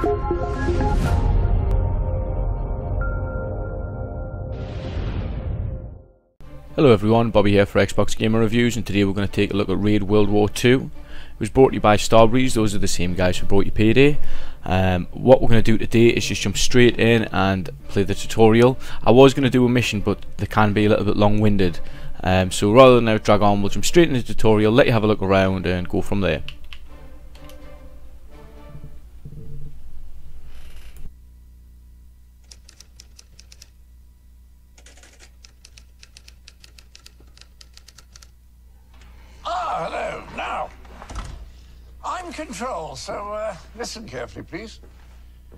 Hello everyone, Bobby here for Xbox Gamer Reviews and today we're going to take a look at Raid World War 2. It was brought to you by Starbreeze, those are the same guys who brought you Payday. Um, what we're going to do today is just jump straight in and play the tutorial. I was going to do a mission but they can be a little bit long-winded. Um, so rather than now drag on, we'll jump straight into the tutorial, let you have a look around and go from there. Listen carefully, please.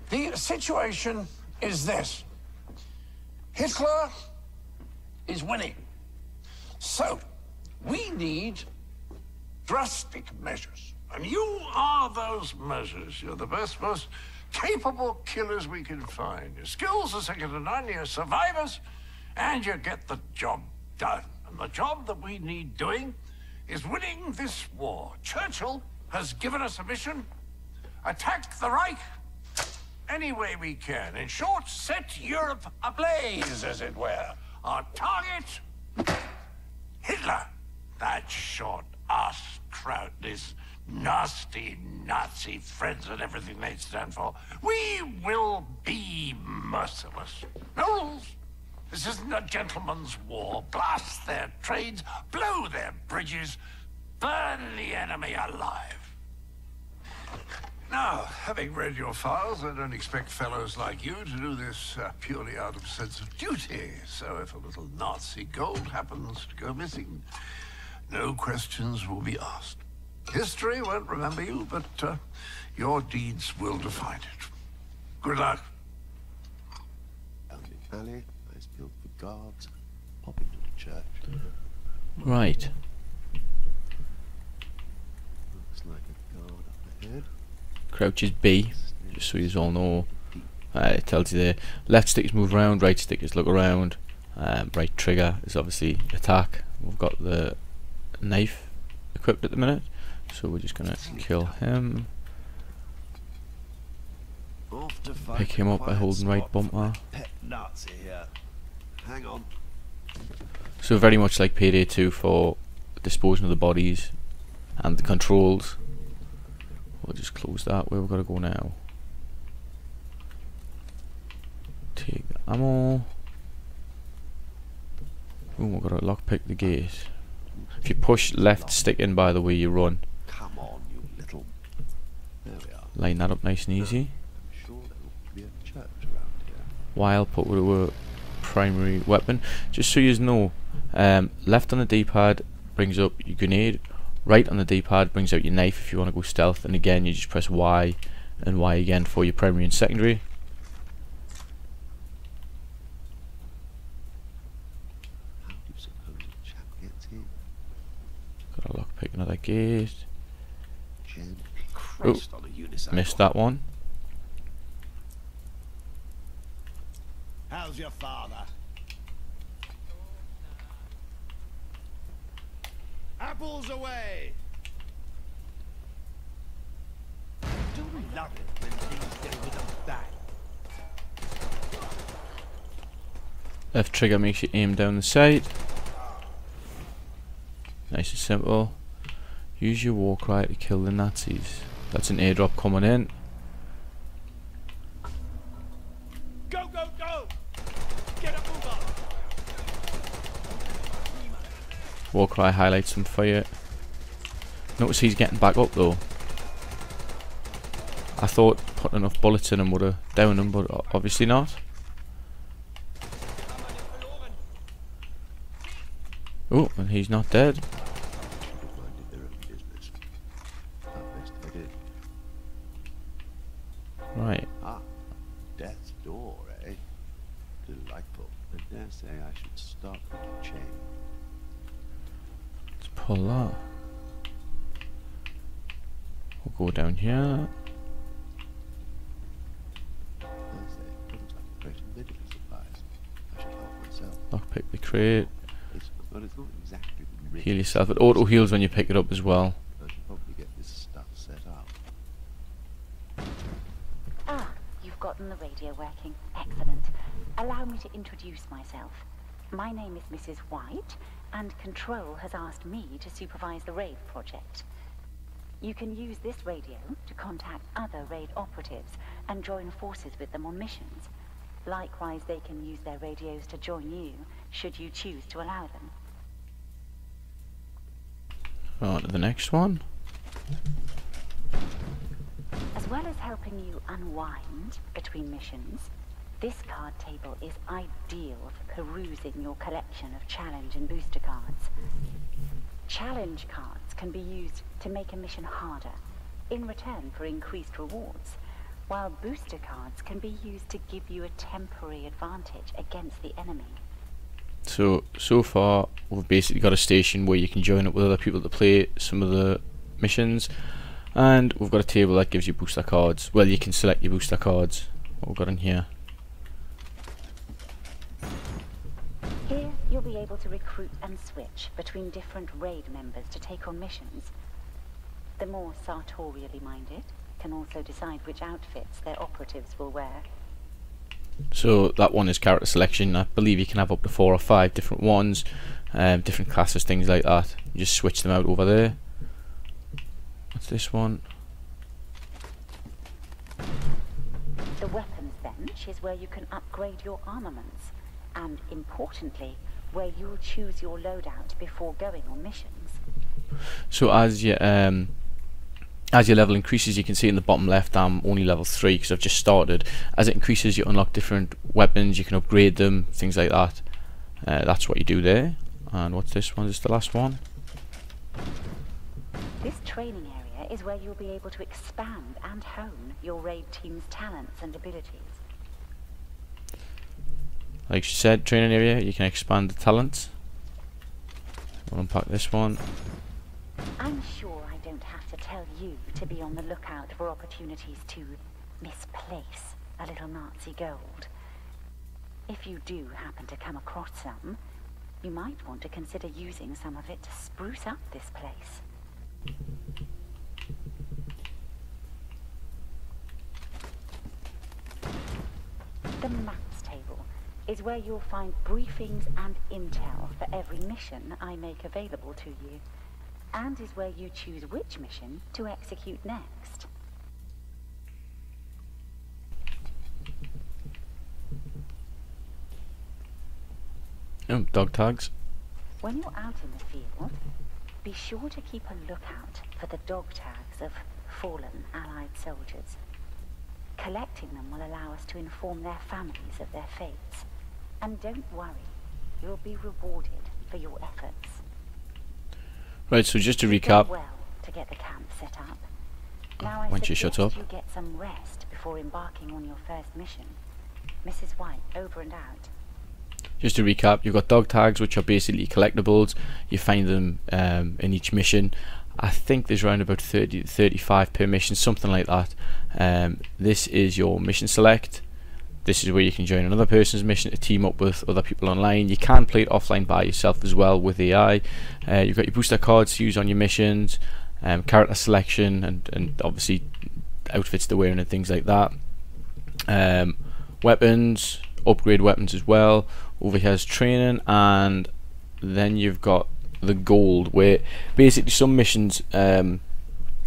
The situation is this Hitler is winning. So, we need drastic measures. And you are those measures. You're the best, most capable killers we can find. Your skills are second to none, you're survivors, and you get the job done. And the job that we need doing is winning this war. Churchill has given us a mission attack the Reich any way we can. In short, set Europe ablaze, as it were. Our target Hitler. That short ass Kraut, this nasty Nazi friends and everything they stand for. We will be merciless. No rules. This isn't a gentleman's war. Blast their trades, blow their bridges, burn the enemy alive. Now, having read your files, I don't expect fellows like you to do this uh, purely out of sense of duty. So if a little Nazi gold happens to go missing, no questions will be asked. History won't remember you, but uh, your deeds will define it. Good luck. Down alley, nice built for guards, pop into the church. Right, Looks like a guard up ahead. Crouch is B, just so you all know. Uh, it tells you there, left stick is move around, right stick is look around, um, right trigger is obviously attack. We've got the knife equipped at the minute, so we're just gonna kill him. Pick him up by holding right bumper. So very much like Payday 2 for disposing of the bodies and the controls. We'll just close that. Where we gotta go now? Take the ammo. Oh, we've got to lockpick the gate. If you push left stick in by the way you run, Come on, you little. There we are. line that up nice and easy. Sure there ought to be a church around here. While put with a primary weapon. Just so you know, um, left on the D-pad brings up your grenade, right on the D-pad brings out your knife if you want to go stealth, and again you just press Y and Y again for your primary and secondary. How do you suppose a chap gets in? Got to lockpick another gate. Gently. Christ oh, on a unicycle. Missed that one. How's your father? Apples away! Do love it when things go with a bang. Left trigger makes you aim down the sight. Nice and simple. Use your war cry to kill the Nazis. That's an airdrop coming in. Go, go, go! Get a move on! Warcry highlights some you. Notice he's getting back up though. I thought putting enough bullets in him would have downed him, but obviously not. Oh, and he's not dead. Right. Ah, death's door, eh? Delightful. I dare say I should stop a chain. Supplies. I should help myself. Lockpick the crate. Well, Heal yourself. It auto heals when you pick it up as well. Ah, you've gotten the radio working. Excellent. Allow me to introduce myself. My name is Mrs. White, and Control has asked me to supervise the raid project. You can use this radio to contact other raid operatives and join forces with them on missions. Likewise, they can use their radios to join you, should you choose to allow them. On to the next one. As well as helping you unwind between missions, this card table is ideal for perusing your collection of challenge and booster cards. Challenge cards can be used to make a mission harder, in return for increased rewards, while booster cards can be used to give you a temporary advantage against the enemy. So, so far, we've basically got a station where you can join up with other people to play some of the missions. And we've got a table that gives you booster cards. Well, you can select your booster cards. What we've got in here. Here, you'll be able to recruit and switch between different raid members to take on missions. The more sartorially minded can also decide which outfits their operatives will wear. So that one is character selection. I believe you can have up to four or five different ones, um, different classes, things like that. You just switch them out over there. What's this one? The weapons bench is where you can upgrade your armaments, and importantly, where you'll choose your loadout before going on missions. So as you um, as your level increases, you can see in the bottom left, I'm only level 3 because I've just started. As it increases, you unlock different weapons, you can upgrade them, things like that. Uh, that's what you do there. And what's this one? Is this the last one? This training area is where you'll be able to expand and hone your raid team's talents and abilities. Like she said, training area, you can expand the talents. We'll unpack this one. I'm sure I don't have to tell you to be on the lookout for opportunities to misplace a little Nazi gold. If you do happen to come across some, you might want to consider using some of it to spruce up this place. The maps table is where you'll find briefings and intel for every mission I make available to you, and is where you choose which mission to execute next. Oh, dog tags. When you're out in the field, be sure to keep a lookout for the dog tags of fallen Allied soldiers. Collecting them will allow us to inform their families of their fates. And don't worry, you'll be rewarded for your efforts. Right, so just to recap, well to get the camp set up. Now I Why don't you shut up? you get some rest before embarking on your first mission. Mrs. White, over and out. just to recap, you've got dog tags, which are basically collectibles. You find them um, in each mission. I think there's around about 30 35 per mission, something like that. Um, this is your mission select. This is where you can join another person's mission to team up with other people online. You can play it offline by yourself as well with AI. Uh, you've got your booster cards to use on your missions, um, character selection, and, and obviously outfits they're wearing and things like that. Um, weapons, upgrade weapons as well. Over here is training, and then you've got the gold, where basically some missions um,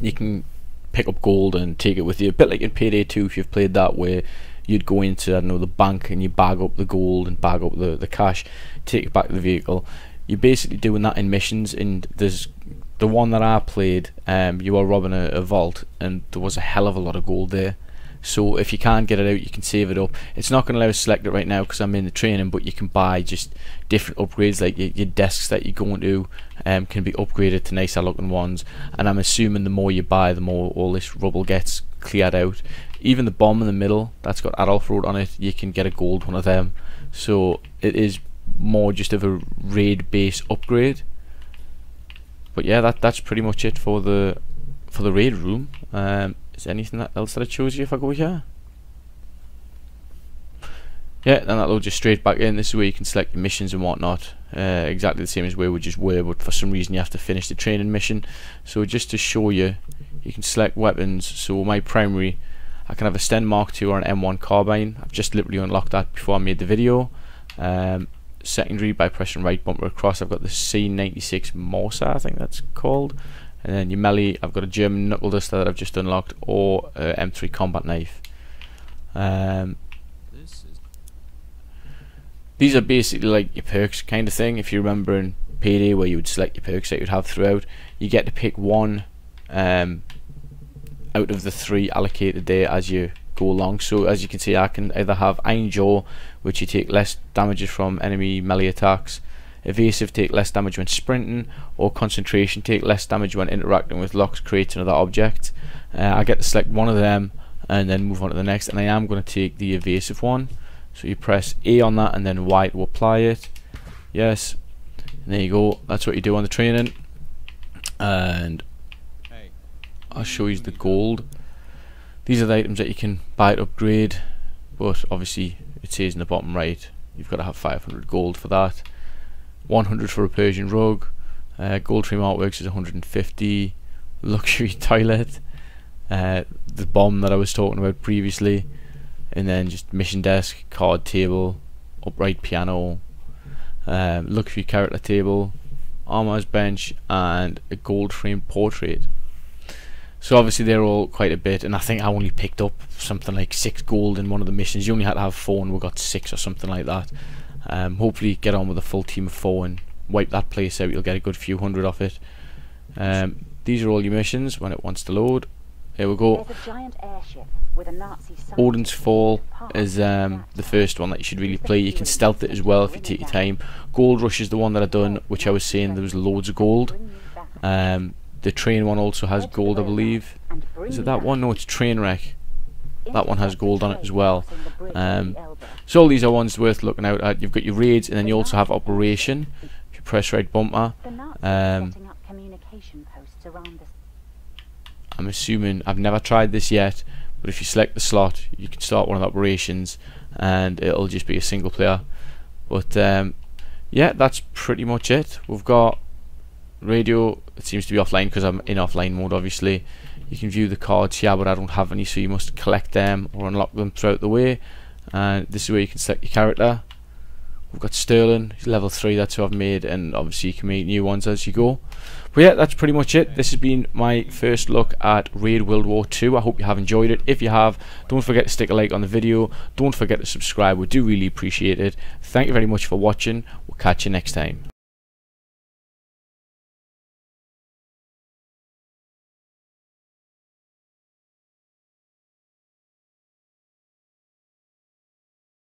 you can pick up gold and take it with you. A bit like in Payday 2 if you've played that, where you'd go into I don't know the bank and you bag up the gold and bag up the, the cash, take back the vehicle. You're basically doing that in missions, and there's the one that I played. Um, you are robbing a, a vault, and there was a hell of a lot of gold there. So if you can't get it out, you can save it up. It's not going to let us select it right now because I'm in the training, but you can buy just different upgrades, like your, your desks that you're going to um, can be upgraded to nicer looking ones. And I'm assuming the more you buy, the more all this rubble gets cleared out. Even the bomb in the middle that's got Adolf wrote on it, you can get a gold one of them. So it is more just of a raid base upgrade. But yeah, that that's pretty much it for the for the raid room. Um, is there anything else that it shows you if I go here? Yeah, then that'll just straight back in. This is where you can select your missions and whatnot. Uh, exactly the same as where we just were, but for some reason you have to finish the training mission. So just to show you, you can select weapons. So my primary, I can have a Sten Mark II or an M1 carbine. I've just literally unlocked that before I made the video. Um, secondary by pressing right bumper across I've got the C96 Morsa I think that's called and then your melee I've got a German knuckle duster that I've just unlocked or a M3 combat knife um, these are basically like your perks kind of thing if you remember in PD where you would select your perks that you'd have throughout you get to pick one um, out of the three allocated there as you go along. So as you can see I can either have Iron Jaw which you take less damages from enemy melee attacks evasive take less damage when sprinting or concentration take less damage when interacting with locks crates and other objects. Uh, I get to select one of them and then move on to the next and I am going to take the evasive one. So you press A on that and then Y to apply it. Yes. And there you go. That's what you do on the training. And I'll show you the gold. These are the items that you can buy to upgrade but obviously it says in the bottom right you've got to have 500 gold for that. 100 for a Persian rug uh, Goldframe Artworks is 150 luxury toilet uh, the bomb that I was talking about previously and then just mission desk card table upright piano um, luxury character table armor's bench and a gold frame portrait so obviously they're all quite a bit, and I think I only picked up something like six gold in one of the missions. You only had to have four, and we got six or something like that. Um, hopefully, get on with a full team of four and wipe that place out. You'll get a good few hundred off it. Um, these are all your missions when it wants to load. Here we go. Odin's Fall is um, the first one that you should really play. You can stealth it as well if you take your time. Gold Rush is the one that I done, which I was saying there was loads of gold. Um, the train one also has gold, I believe. Is it that one? No, it's Trainwreck. That one has gold on it as well. Um, so all these are ones worth looking out at. You've got your raids, and then you also have Operation. If you press right bumper, um, I'm assuming I've never tried this yet, but if you select the slot, you can start one of the operations, and it'll just be a single player. But um, yeah, that's pretty much it. We've got radio. It seems to be offline because I'm in offline mode obviously. You can view the cards here but I don't have any so you must collect them or unlock them throughout the way. And this is where you can select your character. We've got Sterling level 3 that's who I've made and obviously you can make new ones as you go. But yeah that's pretty much it. This has been my first look at Raid World War 2 I hope you have enjoyed it. If you have don't forget to stick a like on the video. Don't forget to subscribe. We do really appreciate it. Thank you very much for watching. We'll catch you next time